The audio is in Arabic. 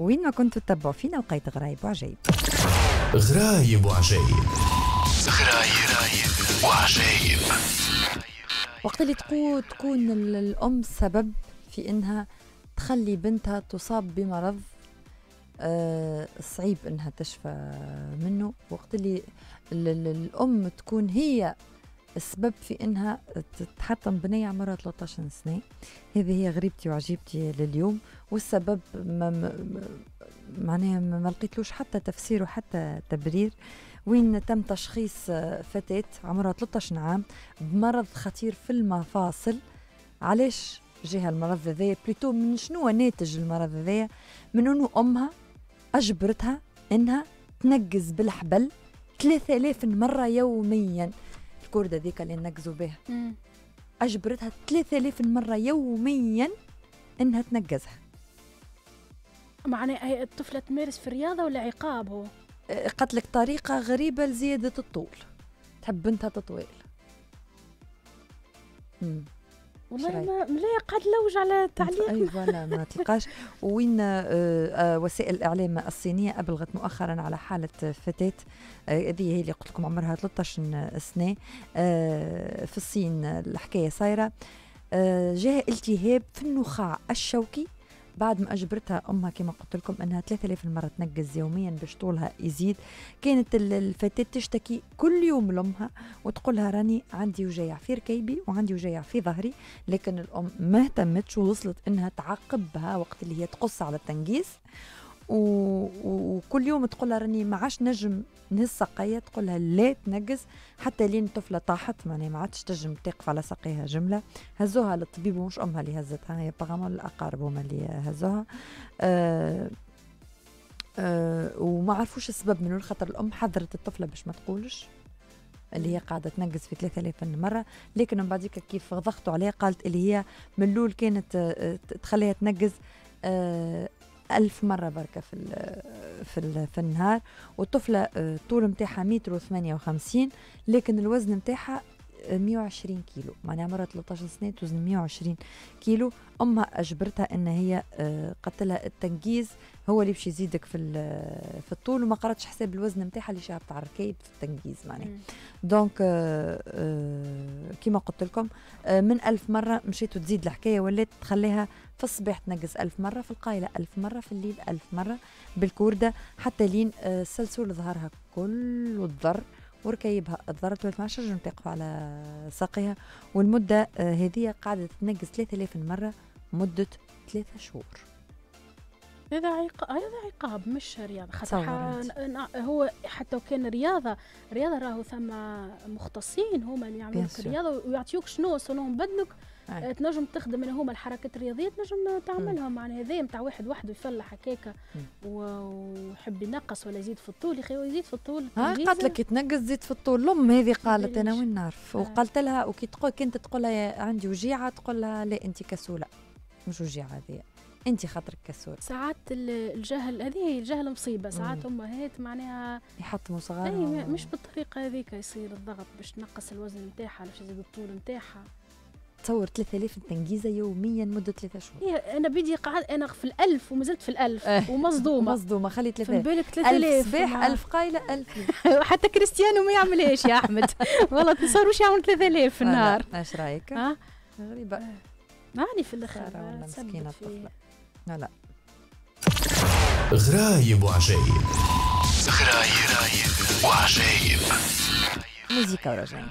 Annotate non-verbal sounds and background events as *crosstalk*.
وين ما كنتوا تتبعوا فينا لقيت غرايب وعجايب غرايب وعجايب غرايب وعجايب وقت اللي تقول تكون ال- الأم سبب في إنها تخلي بنتها تصاب بمرض آه، صعيب إنها تشفى منه. وقت اللي ال- ال- الأم تكون هي السبب في إنها تتحطم بنية عمرها 13 سنة. هذه هي غريبتي وعجيبتي لليوم والسبب ما معناها ما لقيتلوش حتى تفسير وحتى تبرير. وين تم تشخيص فتاة عمرها 13 عام بمرض خطير في المفاصل؟ علاش جاها المرض هذايا؟ بليتو من شنو ناتج المرض هذايا؟ من انه أمها أجبرتها إنها تنقز بالحبل 3000 مرة يوميا. الكردة ذيك اللي نقزوا بها. أجبرتها 3000 مرة يوميا إنها تنقزها معناها هي الطفلة تمارس في الرياضة ولا عقاب هو؟ أه، قالت لك طريقة غريبة لزيادة الطول تحب بنتها تطويل. والله؟ ما لا لوج على تعليق. أي فوالا ما *laughs* تلقاش. وين آه، آه، وسائل الإعلام الصينية أبلغت مؤخرا على حالة فتاة آه، هذه هي اللي قلت لكم عمرها 13 سنة في الصين. الحكاية صايرة. جاء التهاب في النخاع الشوكي. بعد ما أجبرتها أمها كما قلت لكم أنها 3000 مره تنقز يوميا باش طولها يزيد. كانت ال- الفتاة تشتكي كل يوم لأمها وتقول لها راني عندي وجيع في ركيبي وعندي وجيع في ظهري لكن الأم ما اهتمتش ووصلت إنها تعاقبها وقت اللي هي تقص على التنقيس وكل يوم تقول لها راني ما عادش نجم نهز ساقية تقول لها لا تنقز حتى لين الطفلة طاحت معناها ما عادش تنجم تقف على ساقيها جملة. هزوها للطبيب ومش أمها اللي هزتها هي بغامون الأقارب هما اللي هزوها. أه أه وما عرفوش السبب منو خاطر الأم حذرت الطفلة باش ما تقولش اللي هي قاعدة تنقز في 3000 مرة. لكن من بعديك كيف ضغطوا عليها قالت اللي هي من الأول كانت آه، تخليها تنقز. آه، ألف مرة بركة في في, في النهار. والطفلة آه، الطول متاعها متر وثمانية وخمسين لكن الوزن متاعها آه، 120 كيلو. معناها مرة 13 سنة توزن 120 كيلو. أمها أجبرتها أن هي آه، قالت لها التنقيز هو اللي باش يزيدك في ال- في الطول وما قرأتش حساب الوزن متاعها اللي شابت على الركايب في التنقيز معناها. دونك آه، آه، كيما قلت لكم آه، من ألف مرة مشيتو تزيد الحكاية ولات تخليها في الصباح تنقز ألف مرة في القايلة ألف مرة في الليل ألف مرة بالكوردة حتى لين آه، سلسول ظهرها كله الضر وركيبها ما عادش تنجم تقف على ساقيها. والمدة آه، هذه قاعدة تنقز 3000 مرة مدة ثلاثة شهور. هذا عقاب هذا عقاب مش رياضة. خاطر هو حتى وكان رياضة رياضة راهو ثم مختصين هما اللي يعملوا. الرياضة ويعطيوك شنو؟ سنون بدنك؟ أي. آه، تنجم تخدم من هما الحركات الرياضية تنجم تعملهم يعني هذا نتاع واحد وحده يفلح هكاكا و- ويحب ينقص ولا يزيد في الطول. يا أخي يزيد في الطول. ها تنقيز قالت لك كي تنقز زيد في الطول. الأم هذه قالت أنا. وين نعرف؟ آه. وقالت لها وكي تقول كنت تقول لها عندي وجيعة تقول لها لا أنت كسولة. مش وجيعة هذه. أنت خاطرك كسولة. ساعات ال- الجهل هذه الجهل مصيبة. ساعات. امهات معناها يحطموا اي صغارهم مش بالطريقة هذيك يصير الضغط باش تنقص الوزن نتاعها باش يزيد الطول نتاعها. تصور 3000 تنقيزة يوميا مدة ثلاثة شهور. هي أنا بدي قاعد أنا في الألف ومازلت في الألف آه. ومصدومة. مصدومة خلي في 3000 بالك ألف 3000 صباح وما- ألف قايلة ألف *laughs* حتى كريستيانو ما يعملهاش يا أحمد؟ *laughs* والله تصور واش يعمل 3000 في النهار. إيش رأيك؟ ها؟ غريبة. ماني في الآخر في- الطفلة. لا لا. غرايب وعجايب غرايب وعجايب موزيكا ورجعين